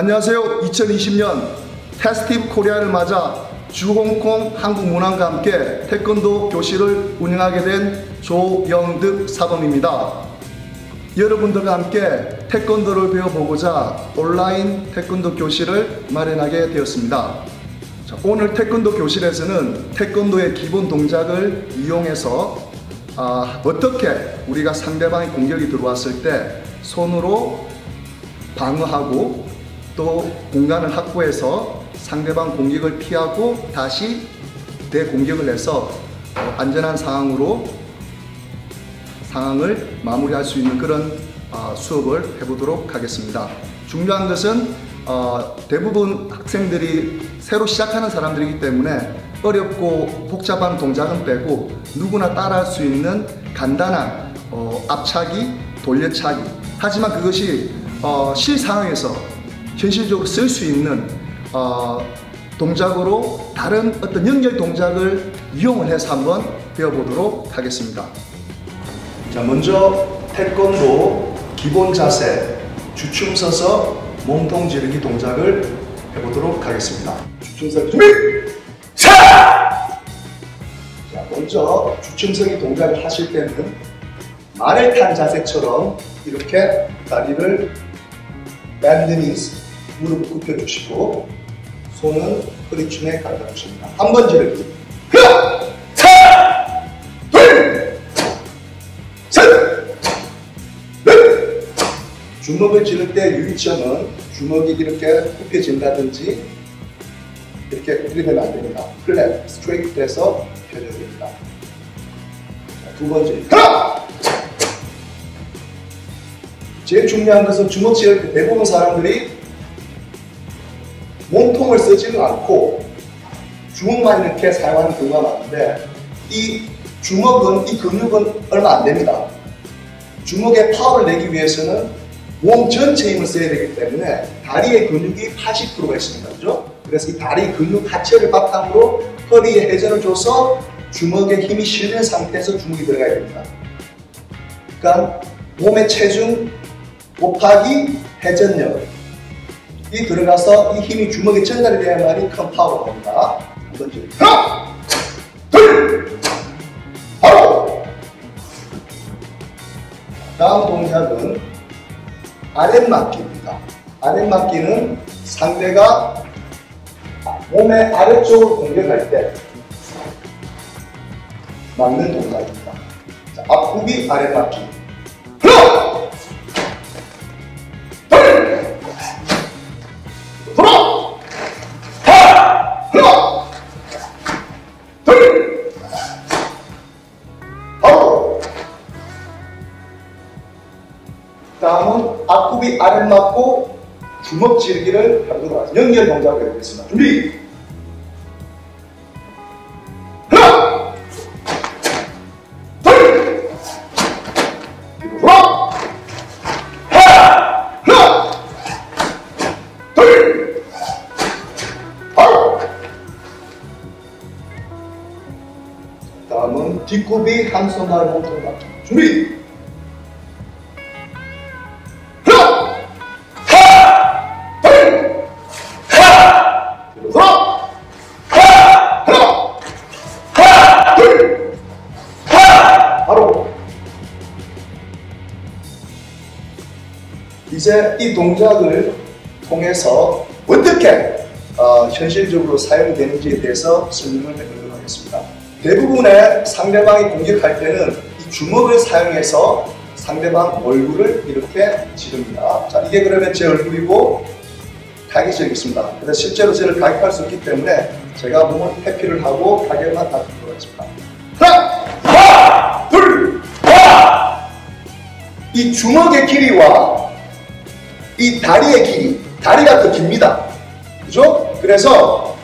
안녕하세요. 2020년 Festive Korea를 맞아 주홍콩 한국문화원과 함께 태권도 교실을 운영하게 된 조영득 사범입니다. 여러분들과 함께 태권도를 배워보고자 온라인 태권도 교실을 마련하게 되었습니다. 자, 오늘 태권도 교실에서는 태권도의 기본 동작을 이용해서 아, 어떻게 우리가 상대방의 공격이 들어왔을 때 손으로 방어하고 또 공간을 확보해서 상대방 공격을 피하고 다시 대공격을 해서 어, 안전한 상황으로 상황을 마무리할 수 있는 그런 어, 수업을 해보도록 하겠습니다. 중요한 것은 어, 대부분 학생들이 새로 시작하는 사람들이기 때문에 어렵고 복잡한 동작은 빼고 누구나 따라할 수 있는 간단한 어, 앞차기, 돌려차기 하지만 그것이 어, 실상황에서 현실적으로 쓸 수 있는 어, 동작으로 다른 어떤 연결 동작을 이용을 해서 한번 배워보도록 하겠습니다. 자, 먼저 태권도 기본 자세 주춤 서서 몸통 지르기 동작을 해보도록 하겠습니다. 주춤 서기 준비! 자! 자, 먼저 주춤 서기 동작을 하실 때는 말을 탄 자세처럼 이렇게 다리를 밴드니스 무릎 굽혀주시고 손은 허리춤에 갖다 주십니다. 한번 지르기. 하나, 차, 둘, 셋, 넷. 주먹을 지를 때 유의점은 주먹이 이렇게 굽혀진다든지 이렇게 들이대면 안 됩니다. flat, straight 돼서 펴져야 됩니다. 두 번째. 하나! 제일 중요한 것은 주먹 지를 때 대부분 사람들이 몸통을 쓰지는 않고 주먹만 이렇게 사용하는 경우가 많은데 이 주먹은 이 근육은 얼마 안 됩니다. 주먹에 파워를 내기 위해서는 몸 전체 힘을 써야 되기 때문에 다리의 근육이 80%가 있습니다. 그죠? 그래서 이 다리 근육 하체를 바탕으로 허리에 회전을 줘서 주먹에 힘이 실는 상태에서 주먹이 들어가야 됩니다. 그러니까 몸의 체중 곱하기 회전력 이 들어가서 이 힘이 주먹에 전달이 돼야만이 큰 파워가 옵니다. 한번 좀 하나, 둘, 바로 다음 동작은 아랫맞기입니다. 아랫맞기는 상대가 몸의 아래쪽으로 공격할 때 맞는 동작입니다. 자, 앞구비 아랫맞기. 다음은 앞구비 아랫 맞고 주먹 지르기를 하도록 하겠습니다. 연결 동작을 해보겠습니다. 준비! 하나! 둘! 뒤로 돌아! 하나! 하나! 둘! 바로! 다음은 뒷굽이 한 손발 몸통 맞기. 준비! 이제 이 동작을 통해서 어떻게 어, 현실적으로 사용되는지에 대해서 설명을 해보도록 하겠습니다. 대부분의 상대방이 공격할 때는 이 주먹을 사용해서 상대방 얼굴을 이렇게 지릅니다. 자, 이게 그러면 제 얼굴이고 타깃이 있습니다. 그래서 실제로 저를 가격할 수 없기 때문에 제가 몸을 회피를 하고 가격만 다투도록 하겠습니다. 하나, 하나, 둘, 하나. 이 주먹의 길이와 이 다리의 길이, 다리가 더 깁니다. 그죠? 그래서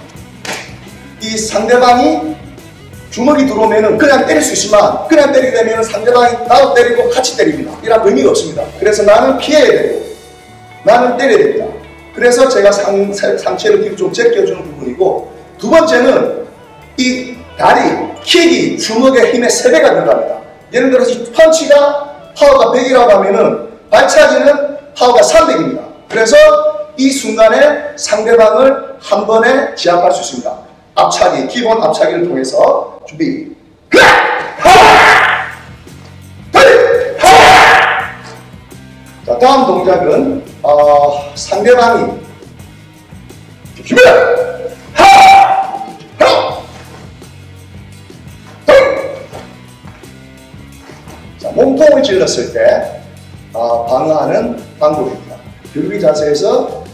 이 상대방이 주먹이 들어오면은 그냥 때릴 수 있지만 그냥 때리게 되면 상대방이 나도 때리고 같이 때립니다. 이런 의미가 없습니다. 그래서 나는 피해야 되고 나는 때려야 됩니다. 그래서 제가 상, 상체를 좀 제껴주는 부분이고 두 번째는 이 다리, 킥이 주먹의 힘의 3배가 들어갑니다. 예를 들어서 이 펀치가 파워가 100이라고 하면은 발차기는 파워가 300입니다. 그래서 이 순간에 상대방을 한 번에 제압할 수 있습니다. 앞차기, 기본 앞차기를 통해서 준비. 자, 다음 동작은 어, 상대방이! 자, 몸통을 찔렀을 때 어, 방어하는 방법입니다. 들기 자세에서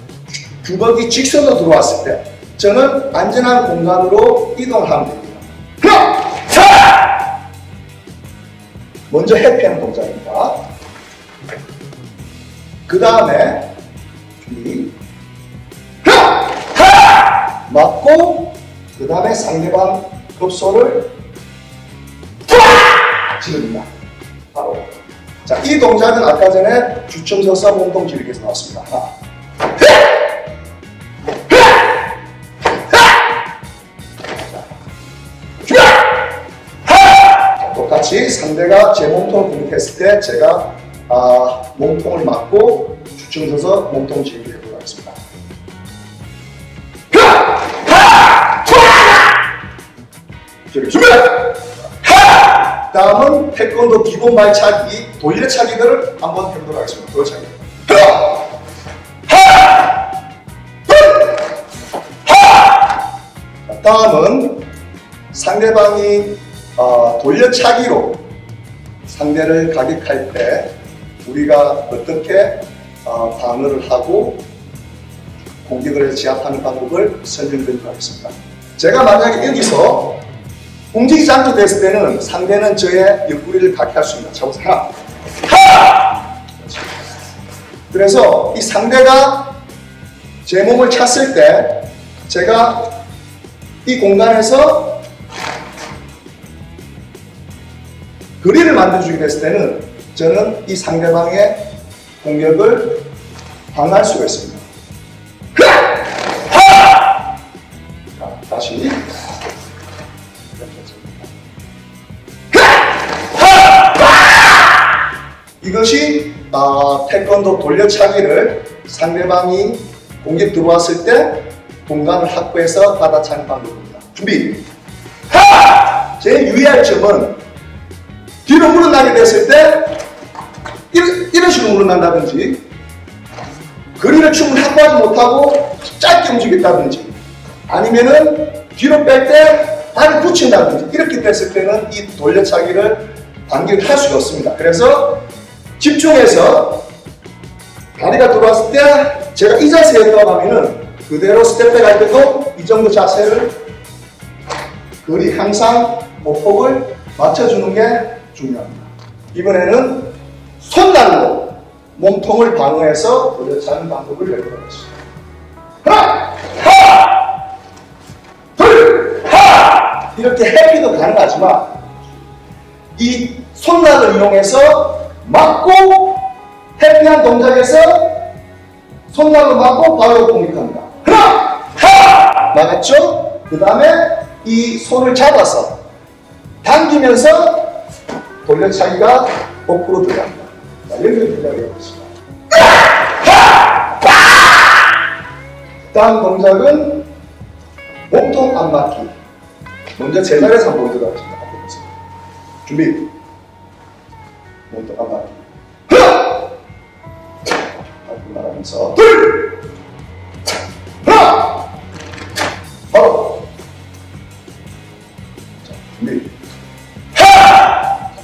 주먹이 직선으로 들어왔을 때 저는 안전한 공간으로 이동하면 됩니다. 하나, 자! 먼저 해피하는 동작입니다. 그 다음에! 맞고 그 다음에 상대방 급소를 지릅니다. 바로 자, 이 동작은 아까 전에 주춤서서 몸통 지르기에서 나왔습니다. 하나, 똑같이 상대가 제 몸통을 공격했을 때 제가 아, 몸통을 맞고 주춤서서 몸통 지르기 태권도 기본 발차기, 돌려 차기들을 한번 해보도록 하겠습니다. 돌려 차기. 다음은 상대방이 어, 돌려차기로 상대를 가격할 때 우리가 어떻게 어, 방어를 하고 공격을 해서 제압하는 방법을 설명드리도록 하겠습니다. 제가 만약에 여기서 움직이지 않게 됐을 때는 상대는 저의 옆구리를 각할 수 있습니다. 잡보세요 하! 그래서 이 상대가 제 몸을 찼을 때 제가 이 공간에서 거리를 만들어주게 됐을 때는 저는 이 상대방의 공격을 방어할 수가 있습니다. 이것이 어, 태권도 돌려차기를 상대방이 공격 들어왔을 때 공간을 확보해서 받아차는 방법입니다. 준비! 하! 제 유의할 점은 뒤로 물러나게 됐을 때 이런, 이런 식으로 물러난다든지 거리를 충분히 확보하지 못하고 짧게 움직였다든지 아니면은 뒤로 뺄 때 발을 붙인다든지 이렇게 됐을 때는 이 돌려차기를 반격을 할 수가 없습니다. 그래서 집중해서 다리가 들어왔을 때 제가 이 자세에 들어가면은 그대로 step back 할 때도 이 정도 자세를 거리 항상 보폭을 맞춰주는 게 중요합니다. 이번에는 손날로 몸통을 방어해서 돌려차는 방법을 배워보도록 하겠습니다. 가능하지만 이 손날을 이용해서 맞고 해피한 동작에서 손날로 맞고 바로 공격합니다. 하나, 하나 나갔죠? 그 다음에 이 손을 잡아서 당기면서 돌려차기가 거꾸로 들어갑니다. 자, 여기를 들려드리겠습니다. 다음 동작은 몸통 안맞기. 먼저 제자리에서 한번 보도록 하겠습니다. 준비. 몸통 안맞기. 하나! 앞으로 나가면서 둘! 하나! 자, 준비.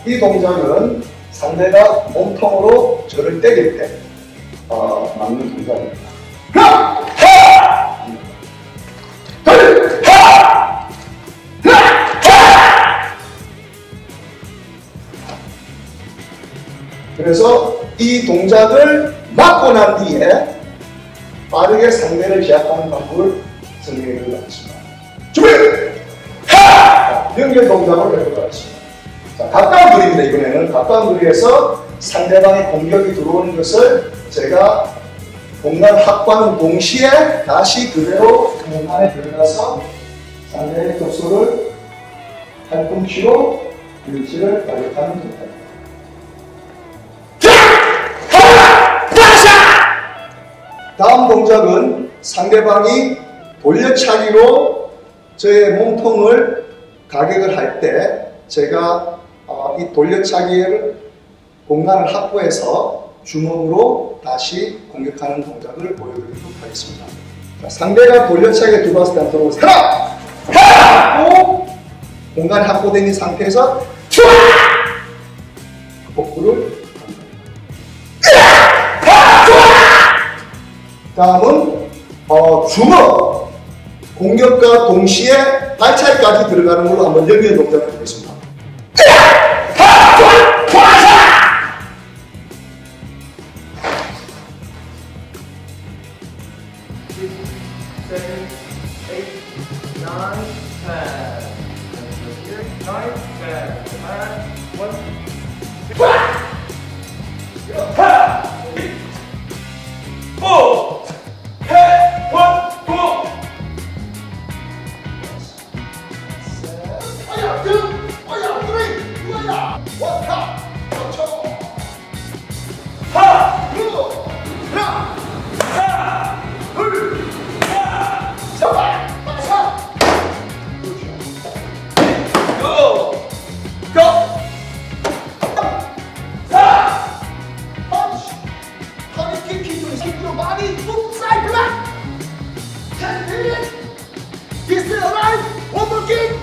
이 동작은 상대가 몸통으로 저를 때릴 때 그래서 이 동작을 맞고 난 뒤에 빠르게 상대를 제압하는 방법을 설명해 드리도록 하겠습니다. 준비! 하! 연결 동작을 해보도록 하겠습니다. 자, 가까운 거리입니다. 이번에는 가까운 거리에서 상대방의 공격이 들어오는 것을 제가 공간 확보하는 동시에 다시 그대로 공간에 들어가서 상대의 격소를 팔꿈치로 일치를 가격하는 동작입니다. 다음 동작은 상대방이 돌려차기로 저의 몸통을 가격을 할 때 제가 어, 이 돌려차기를 공간을 확보해서 주먹으로 다시 공격하는 동작을 보여드리도록 하겠습니다. 자, 상대가 돌려차기에 두 번씩. 하나! 하나! 하고 공간이 확보된 이 상태에서 촤! 다음은 어, 주먹 공격과 동시에 발차기까지 들어가는 걸로 한번 연결 동작을 해보겠습니다. six, idiot! He's still alive! One more kick!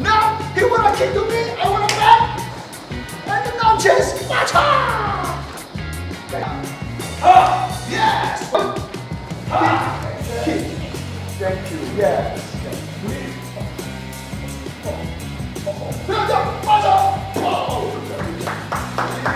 Now, he wanna kick to me, I wanna back! And the now chase, watch out! Ah, yes! Ah, kick, thank you, yes. Watch out! Oh!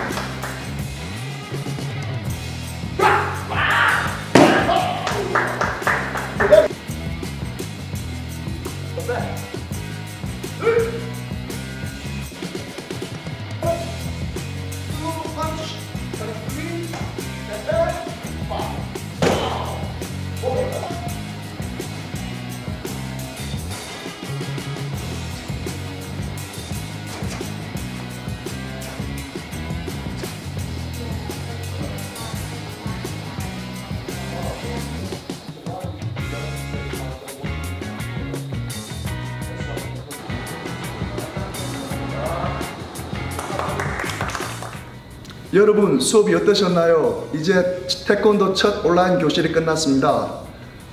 여러분 수업이 어떠셨나요? 이제 태권도 첫 온라인 교실이 끝났습니다.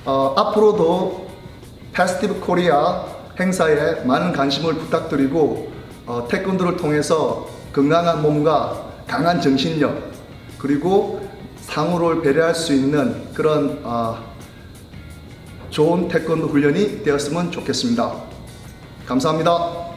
어, 앞으로도 Festive Korea 행사에 많은 관심을 부탁드리고 어, 태권도를 통해서 건강한 몸과 강한 정신력 그리고 상호를 배려할 수 있는 그런 어, 좋은 태권도 훈련이 되었으면 좋겠습니다. 감사합니다.